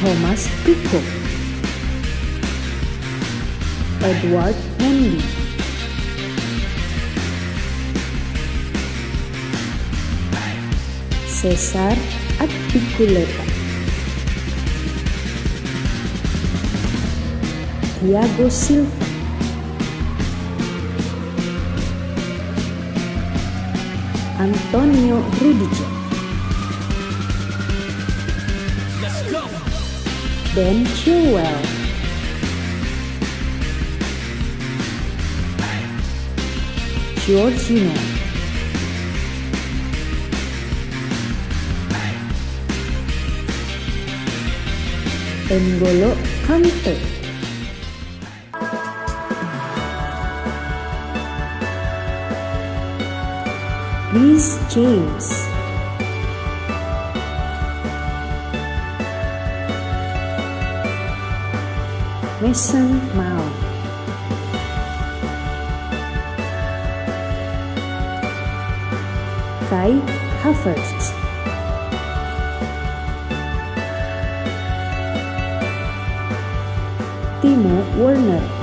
Thomas Pico Edward Mendy Cesar Apiculeta Thiago Silva. Antonio Rudiger Ben Chilwell. Jorginho N'Golo Kante. Reece James Mason Mount Kai Havertz. Timo Werner